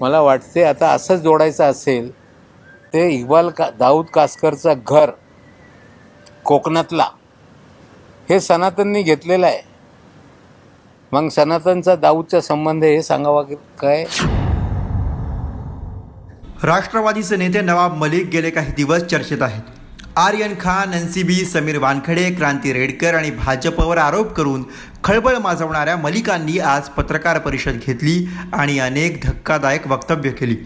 मला वाटते आता असंच जोडायचं असेल ते इक्बाल का दाऊद कासकरचं घर कोकणातला हे सनातननी घेतलेलं आहे. मग सनातनचा दाऊदचा संबंध हे सांगावा काय? राष्ट्रवादीचे नेते नवाब मलिक गेले काही दिवस चर्चेत आहेत. Aryan Khan N C B Sameer Wankhede Kranti Redkar आणि भाजपवर आरोप करून खळबळ माजवणाऱ्या मलिकांनी आज पत्रकार परिषद घेतली आणि अनेक धक्कादायक वक्तव्य केली.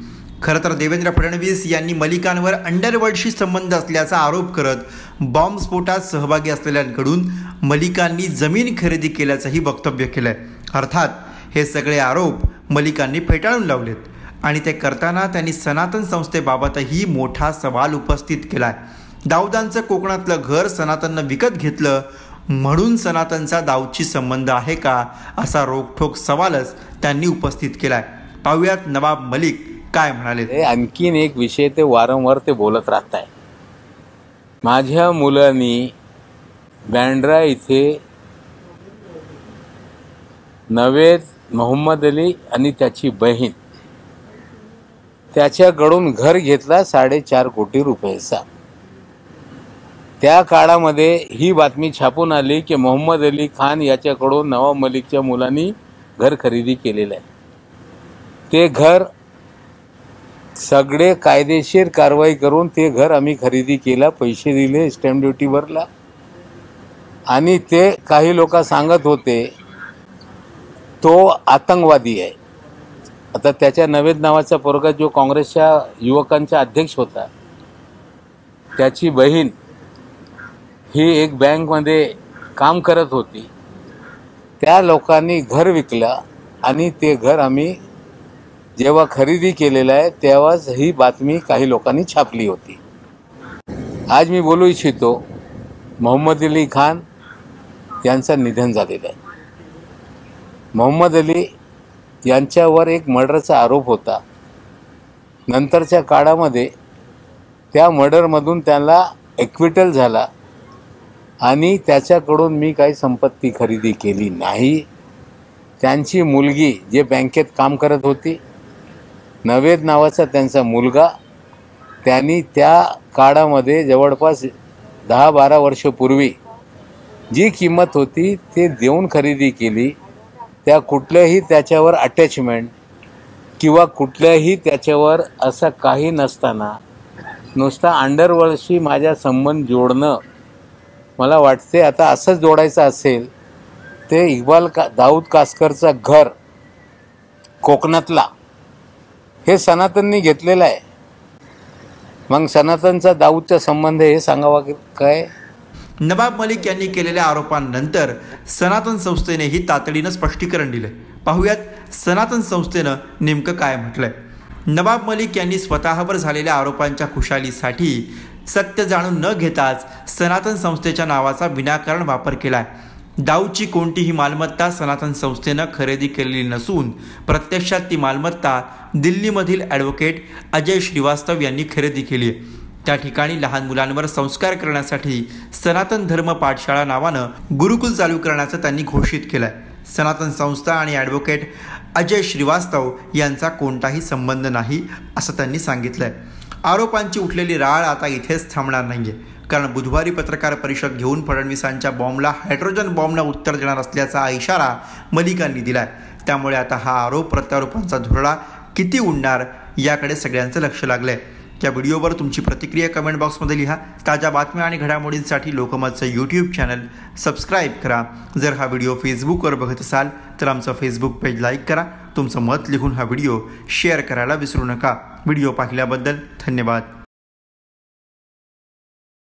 खरं तर देवेंद्र फडणवीस यांनी मलिकांवर अंडरवर्ल्डशी संबंध असल्याचा आरोप करत बॉम्बस्फोटात सहभागी असलेल्यांकडून मलिकांनी जमीन खरेदी केल्याचंही वक्तव्य केलं आहे अर्थात हे सगळे आरोप मलिकांनी फेटाळून लावलेत आणि ते करताना त्यांनी सनातन संस्थेबाबतही मोठा सवाल उपस्थित केला आहे दाऊदांचं कोकणातलं घर सनातननं विकत घेतलं म्हणून सनातनचा दाऊदशी संबंध आहे का असा रोखठोक सवालच त्यांनी उपस्थित केलाय. पाहुयात नवाब मलिक काय म्हणाले. आणखीन एक विषय ते वारंवार ते बोलत राहत आहे माझ्या मुलांनी बँड्रा इथे नवेद मोहम्मद अली आणि त्याची बहीण त्याच्याकडून घर घेतला साडेचार कोटी रुपयाचा. त्या काळामध्ये ही बातमी छापून आली की मोहम्मद अली खान याच्याकडून नवाब मलिकच्या मुलांनी घर खरेदी केलेलं आहे. ते घर सगळे कायदेशीर कारवाई करून ते घर आम्ही खरेदी केलं पैसे दिले स्टॅम्प ड्युटी भरला. आणि ते काही लोक सांगत होते तो आतंकवादी आहे. आता त्याच्या नवेद नावाचा पोरगा जो काँग्रेसच्या युवकांचा अध्यक्ष होता त्याची बहीण ही एक बँकमध्ये काम करत होती. त्या लोकांनी घर विकलं आणि ते घर आम्ही जेव्हा खरेदी केलेलं आहे तेव्हाच ही बातमी काही लोकांनी छापली होती. आज मी बोलू इच्छितो मोहम्मद अली खान यांचं निधन झालेलं आहे. मोहम्मद अली यांच्यावर एक मर्डरचा आरोप होता. नंतरच्या काळामध्ये त्या मर्डरमधून त्यांना एक्विटल झाला. आणि त्याच्याकडून मी काही संपत्ती खरेदी केली नाही. त्यांची मुलगी जे बँकेत काम करत होती नवेद नावाचा त्यांचा मुलगा त्यांनी त्या काळामध्ये जवळपास दहा बारा वर्षपूर्वी जी किंमत होती ते देऊन खरेदी केली. त्या कुठल्याही त्याच्यावर अटॅचमेंट किंवा कुठल्याही त्याच्यावर असं काही नसताना नुसता अंडरवर्डशी माझा संबंध जोडणं मला वाटते आता असंच जोडायचं असेल ते इक्बाल का दाऊद कासकरचं घर कोकणातला. हे सनातननी घेतलेलं आहे. मग सनातनचा दाऊदचा संबंध हे सांगावा काय? नवाब मलिक यांनी केलेल्या आरोपांनंतर सनातन संस्थेनेही तातडीनं स्पष्टीकरण दिले पाहुयात सनातन संस्थेनं नेमकं काय म्हटलंय. नवाब मलिक यांनी स्वतःवर झालेल्या आरोपांच्या खुशालीसाठी सत्य जाणून न घेताच सनातन संस्थेच्या नावाचा विनाकारण वापर केलाय. दाऊदची कोणतीही मालमत्ता सनातन संस्थेनं खरेदी केलेली नसून प्रत्यक्षात ती मालमत्ता दिल्लीमधील ॲडव्होकेट अजय श्रीवास्तव यांनी खरेदी केली आहे. त्या ठिकाणी लहान मुलांवर संस्कार करण्यासाठी सनातन धर्म पाठशाळा नावानं गुरुकुल चालू करण्याचं त्यांनी घोषित केलं आहे सनातन संस्था आणि ॲडव्होकेट अजय श्रीवास्तव यांचा कोणताही संबंध नाही असं त्यांनी सांगितलं आहे आरोपांची उठलेली राळ आता इथेच थांबणार नाही आहे कारण बुधवारी पत्रकार परिषद घेऊन फडणवीसांच्या बॉम्बला हायड्रोजन बॉम्बला उत्तर देणार असल्याचा इशारा मलिकांनी दिलाय. त्यामुळे आता हा आरोप प्रत्यारोपांचा धुरळा किती उडणार याकडे सगळ्यांचं लक्ष लागलं आहे या व्हिडिओवर तुमची प्रतिक्रिया कमेंट बॉक्समध्ये लिहा. ताज्या बातम्या आणि घडामोडींसाठी लोकमतचं यूट्यूब चॅनल सबस्क्राईब करा. जर हा व्हिडिओ फेसबुकवर बघत असाल तर आमचं फेसबुक पेज लाईक करा. तुमचं मत लिहून हा व्हिडिओ शेअर करायला विसरू नका. व्हिडिओ पाहिल्याबद्दल धन्यवाद.